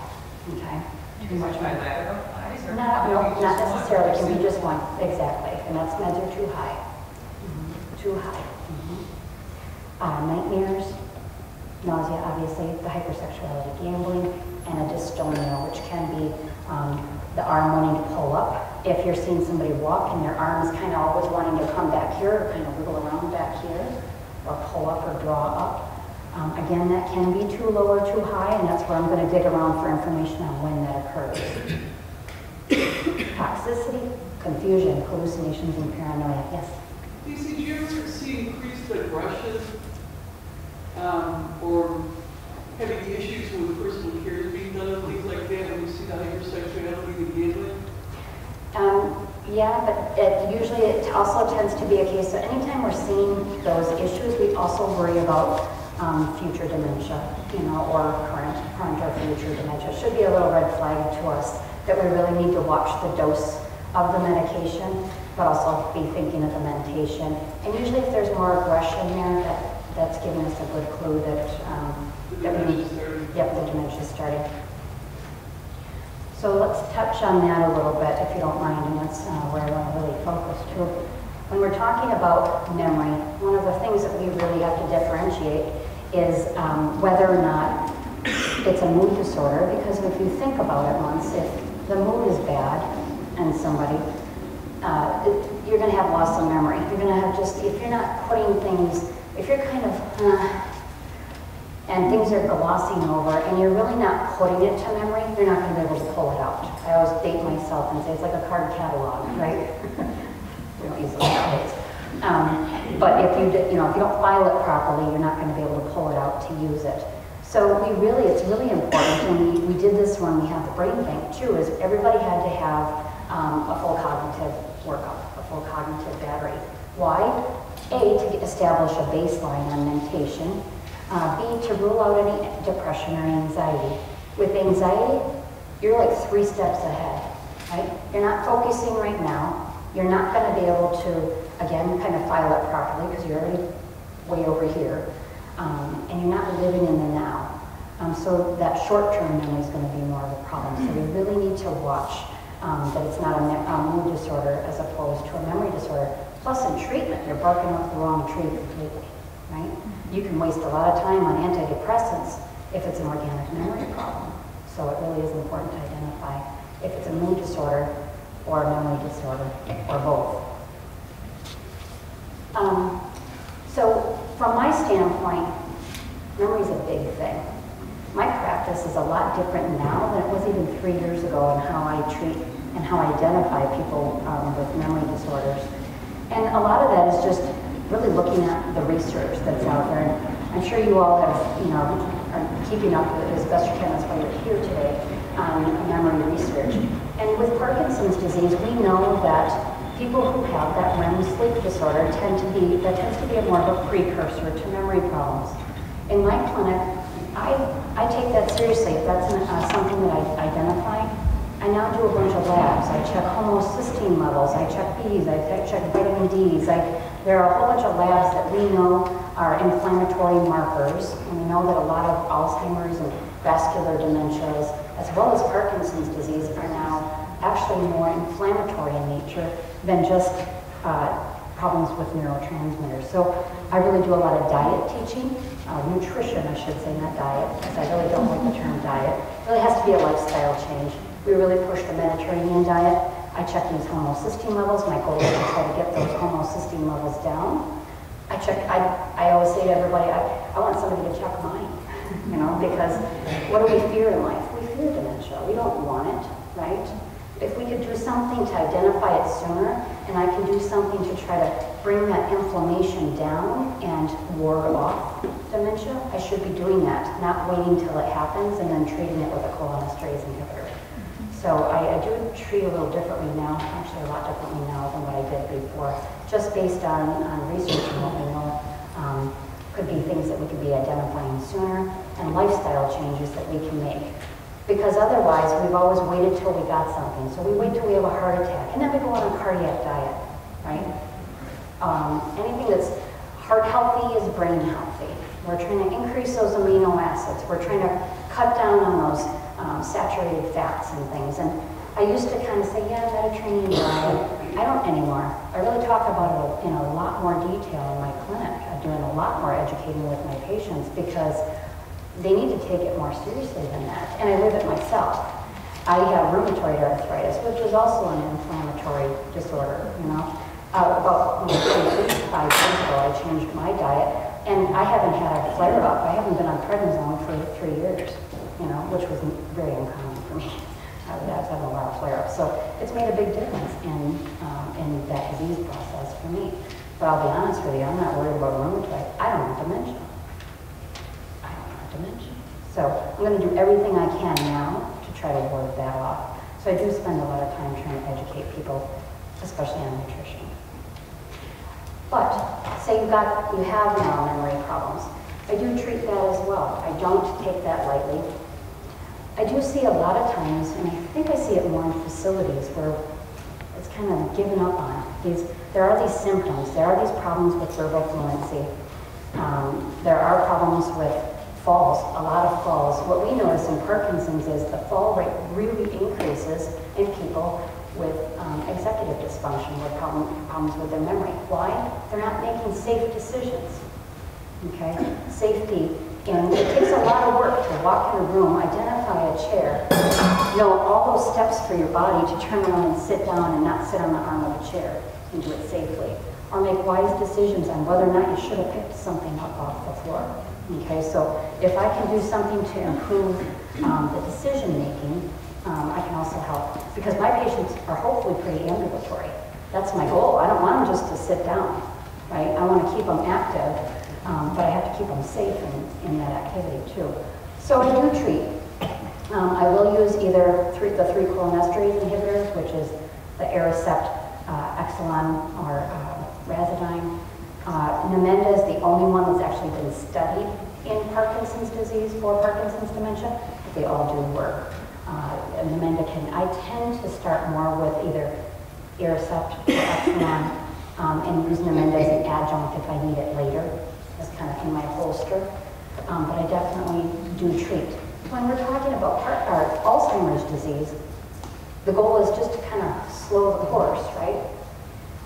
Okay? Too much bilateral eyes or? Not, no, not necessarily, it can be just one, exactly, and that's meds are too high. Too high. Uh, nightmares, nausea, obviously, the hypersexuality, gambling, and a dystonia, which can be um, the arm wanting to pull up. If you're seeing somebody walk and their arm is kind of always wanting to come back here, or kind of wiggle around back here, or pull up or draw up. Um, again, that can be too low or too high, and that's where I'm going to dig around for information on when that occurs. Toxicity, confusion, hallucinations, and paranoia. Yes? Lisa, you ever see increased aggression um, or having issues with personal care being done and things like that when you see the hypersexuality, the gambling? Um, yeah, but it, usually it also tends to be a case that anytime we're seeing those issues, we also worry about um, future dementia, you know, or current, current or future dementia. It should be a little red flag to us that we really need to watch the dose of the medication, but also be thinking of the medication. And usually if there's more aggression there, that, that's giving us a good clue that, um, Yep, the dementia's starting. So let's touch on that a little bit, if you don't mind, and that's uh, where I want to really focus too. When we're talking about memory, one of the things that we really have to differentiate is um, whether or not it's a mood disorder, because if you think about it once, if the mood is bad and somebody, uh, it- you're going to have loss of memory. You're going to have just, if you're not putting things, if you're kind of, uh, and things are glossing over, and you're really not putting it to memory, you're not going to be able to pull it out. I always date myself and say it's like a card catalog, right? we don't use those. Um, but if you, you know, if you don't file it properly, you're not going to be able to pull it out to use it. So we really, it's really important, and we, we did this when we had the brain bank too, is everybody had to have um, a full cognitive workup, a full cognitive battery. Why? A, to establish a baseline on mentation, uh, B, to rule out any depression or anxiety. With anxiety, you're like three steps ahead, right? You're not focusing right now. You're not going to be able to, again, kind of file it properly because you're already way over here. Um, and you're not living in the now. Um, so that short-term memory is going to be more of a problem. So we really need to watch um, that it's not a, a mood disorder as opposed to a memory disorder. Plus, in treatment, you're barking up the wrong tree completely? You can waste a lot of time on antidepressants if it's an organic memory problem. So it really is important to identify if it's a mood disorder or a memory disorder, or both. Um, so from my standpoint, memory is a big thing. My practice is a lot different now than it was even three years ago in how I treat and how I identify people um, with memory disorders. And a lot of that is just really looking at the research that's out there. And I'm sure you all have, you know, are keeping up with it as best you can. That's why you're here today on memory research. And with Parkinson's disease, we know that people who have that REM sleep disorder tend to be, that tends to be a more of a precursor to memory problems. In my clinic, I, I take that seriously. If that's an, uh, something that I identify, I now do a bunch of labs. I check homocysteine levels, I check Bs, I check- vitamin Ds. I, there are a whole bunch of labs that we know are inflammatory markers. And we know that a lot of Alzheimer's and vascular dementias, as well as Parkinson's disease, are now actually more inflammatory in nature than just uh, problems with neurotransmitters. So I really do a lot of diet teaching, uh, nutrition, I should say, not diet, because I really don't like the term diet. It really has to be a lifestyle change. We really push the Mediterranean diet. I check these homocysteine levels. My goal is to try to get those homocysteine levels down. I check, I, I always say to everybody, I, I want somebody to check mine, you know, because what do we fear in life? We fear dementia. We don't want it, right? If we could do something to identify it sooner, and I can do something to try to bring that inflammation down and ward off dementia, I should be doing that, not waiting till it happens and then treating it with a cholinesterase inhibitor. So I, I do treat a little differently now, actually a lot differently now than what I did before, just based on, on research and what we know. Um, Could be things that we could be identifying sooner and lifestyle changes that we can make. Because otherwise, we've always waited till we got something. So we wait till we have a heart attack and then we go on a cardiac diet, right? Um, anything that's heart healthy is brain healthy. We're trying to increase those amino acids. We're trying to cut down on those um, saturated fats and things. And I used to kind of say, yeah, Mediterranean diet. I don't anymore. I really talk about it in a lot more detail in my clinic. I'm doing a lot more educating with my patients because they need to take it more seriously than that. And I live it myself. I have rheumatoid arthritis, which is also an inflammatory disorder, you know. Uh, about five years ago, I changed my diet, and I haven't had a flare up. I haven't been on prednisone for three years, you know, which was very uncommon for me. I was having a lot of flare ups. So it's made a big difference in, um, in that disease process for me. But I'll be honest with you, I'm not worried about rheumatoid. I don't have dementia. I don't have dementia. So I'm going to do everything I can now to try to ward that off. So I do spend a lot of time trying to educate people, especially on nutrition. But say you've got you have now memory problems. I do treat that as well. I don't take that lightly. I do see a lot of times, and I think I see it more in facilities where it's kind of given up on. These, there are these symptoms. There are these problems with verbal fluency. Um, there are problems with falls, a lot of falls. What we notice in Parkinson's is the fall rate really increases in people with um, executive dysfunction, with problem, problems with their memory. Why? They're not making safe decisions. Okay? Safety. And it takes a lot of work to walk in a room, identify a chair, know all those steps for your body to turn around and sit down and not sit on the arm of a chair and do it safely. Or make wise decisions on whether or not you should have picked something up off the floor. Okay, so if I can do something to improve um, the decision making, um, I can also help. Because my patients are hopefully pretty ambulatory. That's my goal. I don't want them just to sit down, right? I want to keep them active, um, but I have to keep them safe in, in that activity too. So I do treat. Um, I will use either three, the three cholinesterase inhibitors, which is the Aricept, uh, Exelon, or uh, Razadyne. Uh, Namenda is the only one that's actually been studied in Parkinson's disease for Parkinson's dementia, but they all do work. Uh, Namenda can, I tend to start more with either Aricept or Exelon um, and use Namenda as an adjunct if I need it later, kind of in my holster. Um, but I definitely do treat. When we're talking about Alzheimer's disease, the goal is just to kind of slow the course, right?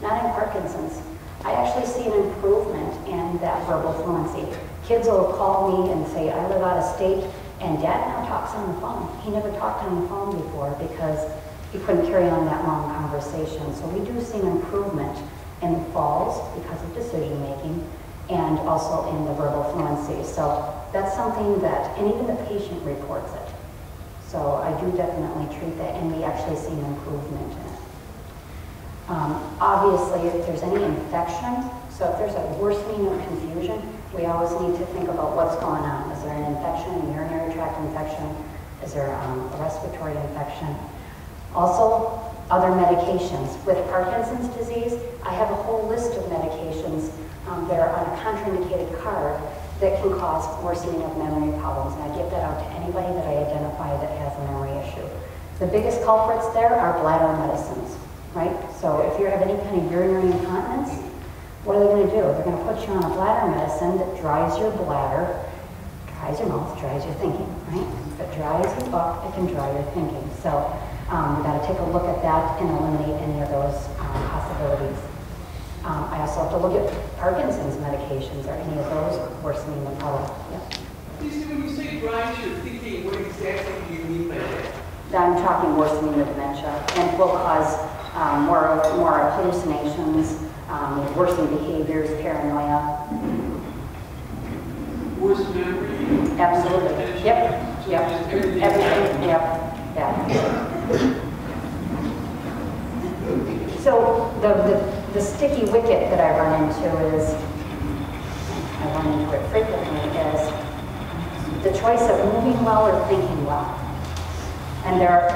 Not in Parkinson's. I actually see an improvement in that verbal fluency. Kids will call me and say, I live out of state, and dad now talks on the phone. He never talked on the phone before because he couldn't carry on that long conversation. So we do see an improvement in the falls because of decision making and also in the verbal fluency. So that's something that, and even the patient reports it. So I do definitely treat that, and we actually see an improvement in it. Um, obviously, if there's any infection, so if there's a worsening of confusion, we always need to think about what's going on. Is there an infection, a urinary tract infection? Is there um, a respiratory infection? Also, other medications. With Parkinson's disease, I have a whole list of medications um, that are on a contraindicated card that can cause worsening of memory problems. And I give that out to anybody that I identify that has a memory issue. The biggest culprits there are bladder medicines, right? So if you have any kind of urinary incontinence, what are they going to do? They're going to put you on a bladder medicine that dries your bladder, dries your mouth, dries your thinking, right? If it dries you up, it can dry your thinking. So um, we've got to take a look at that and eliminate any of those um, possibilities. Um, I also have to look at Parkinson's medications. Are any of those worsening the problem? Yep. Lisa, when you say dries your thinking, what exactly do you mean by that? I'm talking worsening the dementia and will cause um, more, more hallucinations, um, worsening behaviors, paranoia. Worse memory? Absolutely. Yep, So yep. everything- Everything, yep, yeah. So the, the, the sticky wicket that I run into is, I run into it frequently, is the choice of moving well or thinking well. And there are,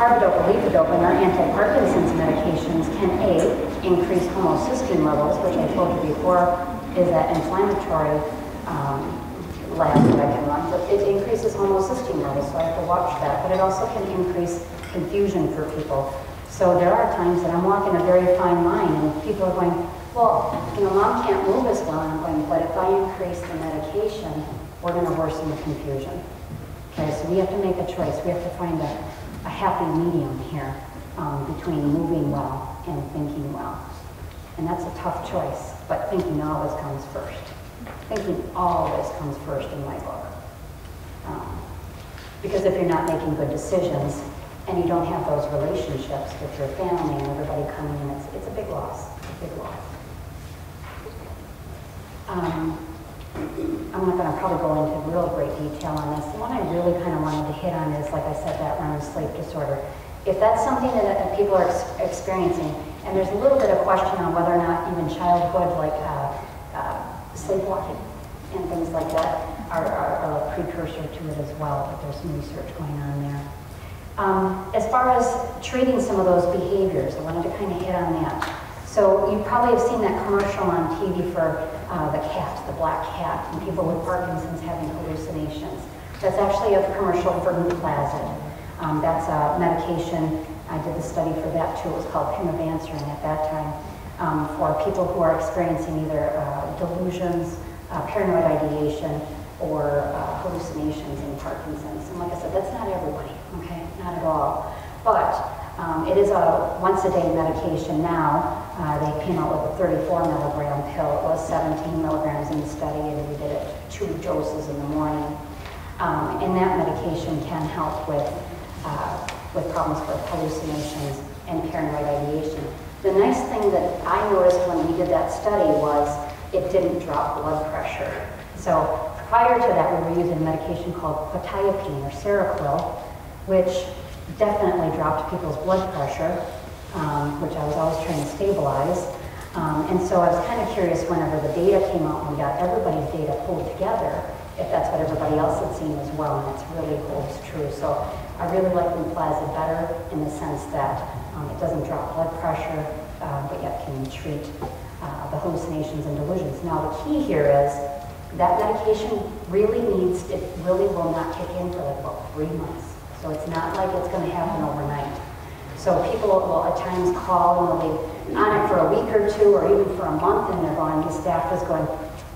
carbidopa, levodopa, and our anti-Parkinson's medications can A, increase homocysteine levels, which I told you before, is that inflammatory um, lab that I can run. But It increases homocysteine levels, so I have to watch that. But it also can increase confusion for people. So there are times that I'm walking a very fine line and people are going, well, you know, mom can't move as well. I'm going, but if I increase the medication, we're going to worsen the confusion. Okay, so we have to make a choice. We have to find a, a happy medium here um, between moving well and thinking well. And that's a tough choice, but thinking always comes first. Thinking always comes first in my book. Um, because if you're not making good decisions and you don't have those relationships with your family and everybody coming in, it's, it's a big loss, a big loss. Um, I'm not going to probably go into real great detail on this. The one I really kind of wanted to hit on is, like I said, that REM sleep disorder. If that's something that that people are ex- experiencing, and there's a little bit of question on whether or not even childhood, like uh, uh, sleepwalking and things like that, are, are, are a precursor to it as well, but there's some research going on there. Um, as far as treating some of those behaviors, I wanted to kind of hit on that. So you probably have seen that commercial on TV for uh, the cat, the black cat, and people with Parkinson's having hallucinations. That's actually a commercial for Nuplazid. Um, that's a medication. I did the study for that too. It was called pimavanserin at that time um, for people who are experiencing either uh, delusions, uh, paranoid ideation, or uh, hallucinations in Parkinson's. And like I said, that's not everybody? Not at all. But um, it is a once a day medication now. Uh, they came out with a 34 milligram pill. It was 17 milligrams in the study, and we did it two doses in the morning. Um, and that medication can help with, uh, with problems with hallucinations and paranoid ideation. The nice thing that I noticed when we did that study was it didn't drop blood pressure. So prior to that, we were using medication called quetiapine or Seroquel, which definitely dropped people's blood pressure, um, which I was always trying to stabilize. Um, and so I was kind of curious whenever the data came out and we got everybody's data pulled together, if that's what everybody else had seen as well, and it's really holds true. So I really like Nuplazid better in the sense that um, it doesn't drop blood pressure, uh, but yet can treat uh, the hallucinations and delusions. Now the key here is that medication really needs, it really will not kick in for like about three months. So it's not like it's going to happen overnight. So people will at times call and they'll be on it for a week or two or even for a month and they're going, the staff is going,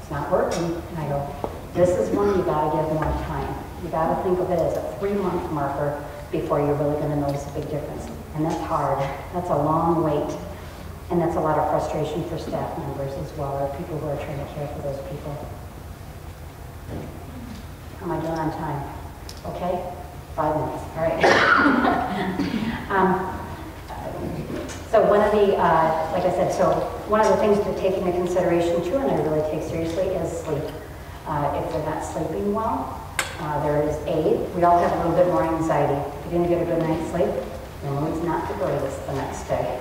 it's not working. And I go, this is one you got to give more time. You got to think of it as a three month marker before you're really going to notice a big difference. And that's hard. That's a long wait. And that's a lot of frustration for staff members as well, or people who are trying to care for those people. How am I doing on time? Okay? Five minutes, all right. um, so one of the, uh, like I said, so one of the things to take into consideration too, and I really take seriously, is sleep. Uh, if they're not sleeping well, uh, there is aid. We all have a little bit more anxiety. If you didn't get a good night's sleep, your mood's not the greatest the next day.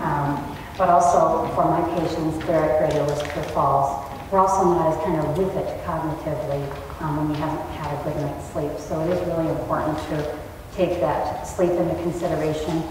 Um, but also for my patients, they're at greater risk for falls. We're also not as kind of with it cognitively um, when you haven't had a good night's sleep. So it is really important to take that sleep into consideration.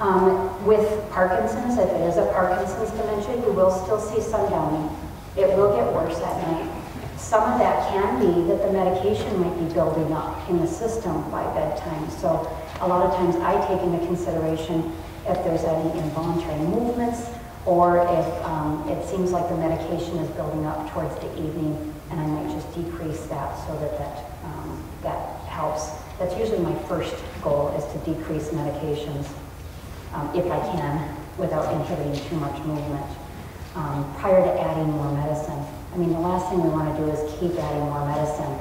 Um, with Parkinson's, if it is a Parkinson's dementia, you will still see sundowning. It will get worse at night. Some of that can be that the medication might be building up in the system by bedtime. So a lot of times I take into consideration if there's any involuntary movements or if um, it seems like the medication is building up towards the evening and I might just decrease that so that that, um, that helps. That's usually my first goal is to decrease medications um, if I can without inhibiting too much movement um, prior to adding more medicine. I mean, the last thing we want to do is keep adding more medicine.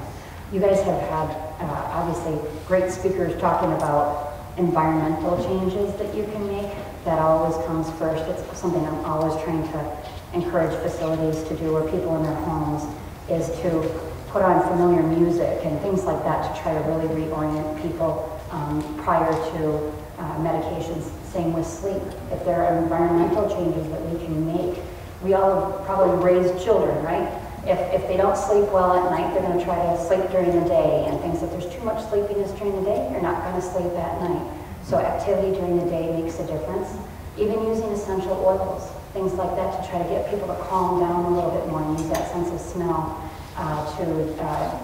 You guys have had, uh, obviously, great speakers talking about environmental changes that you can make. That always comes first. It's something I'm always trying to encourage facilities to do, or people in their homes, is to put on familiar music and things like that to try to really reorient people um, prior to uh, medications. Same with sleep. If there are environmental changes that we can make, we all probably raised children, right? If, if they don't sleep well at night, they're going to try to sleep during the day and things. If there's too much sleepiness during the day, you're not going to sleep at night. So activity during the day makes a difference. Even using essential oils. Things like that to try to get people to calm down a little bit more and use that sense of smell uh, to uh,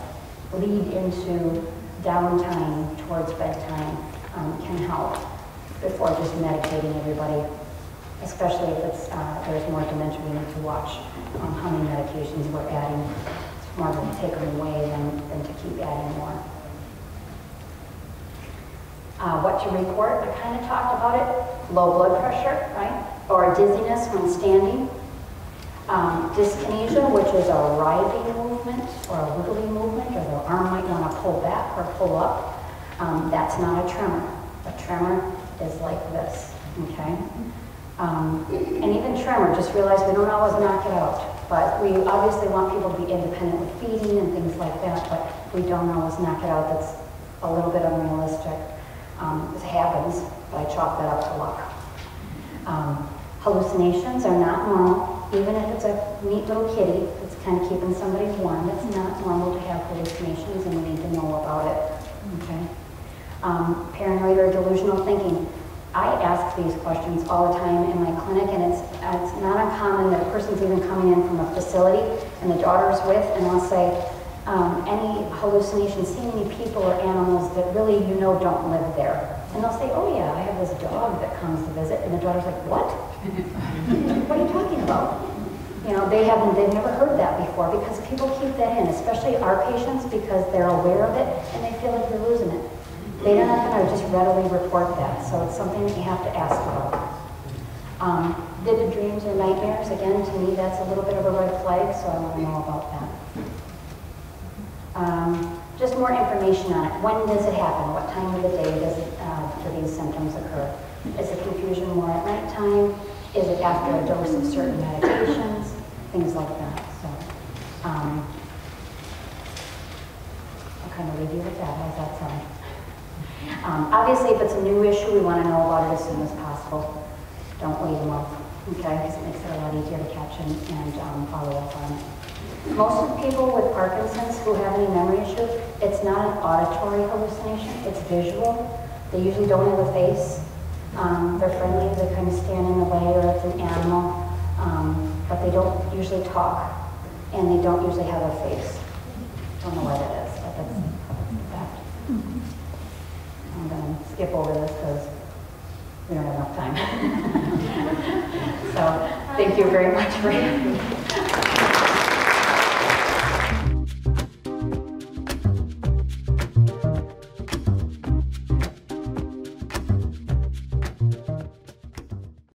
lead into downtime towards bedtime um, can help before just medicating everybody, especially if it's, uh, there's more dementia we need to watch on how many medications we're adding. It's more to take them away than, than to keep adding more. Uh, what to report, I kind of talked about it. Low blood pressure, right? Or dizziness when standing. Um, dyskinesia, which is a writhing movement or a wiggly movement, or the arm might want to pull back or pull up. Um, that's not a tremor. A tremor is like this, okay? Um, and even tremor, just realize we don't always knock it out. But we obviously want people to be independent with feeding and things like that, but we don't always knock it out. That's a little bit unrealistic. Um, it happens, but I chalk that up to luck. Um, hallucinations are not normal, even if it's a neat little kitty that's kind of keeping somebody warm. It's not normal to have hallucinations, and we need to know about it. Okay. Um, paranoid or delusional thinking. I ask these questions all the time in my clinic, and it's it's not uncommon that a person's even coming in from a facility, and the daughter's with, and I'll say, um, any hallucinations, seeing any people or animals that really you know don't live there. And they'll say, oh yeah, I have this dog that comes to visit. And the daughter's like, what? What are you talking about? You know, they haven't, they've never heard that before because people keep that in, especially our patients because they're aware of it and they feel like they're losing it. They're not going to just readily report that, so it's something that you have to ask about. Um, vivid dreams or nightmares, again, to me, that's a little bit of a red flag, so I want to know about that. Um, just more information on it. When does it happen? What time of the day does it, uh, do these symptoms occur? Is the confusion more at nighttime? Is it after a dose of certain medications? Things like that. So, um, I'll kind of leave you with that. How's that sound? Um, obviously, if it's a new issue, we want to know about it as soon as possible. Don't wait a month, okay? Because it makes it a lot easier to catch and, and um, follow up on it. Most of the people with Parkinson's who have any memory issues, it's not an auditory hallucination, it's visual. They usually don't have a face. Um, they're friendly, they kind of stand in the way, or it's an animal, um, but they don't usually talk, and they don't usually have a face. Don't know what it is, but that's, that's fact. I'm going to skip over this because we don't have enough time. so, thank you very much for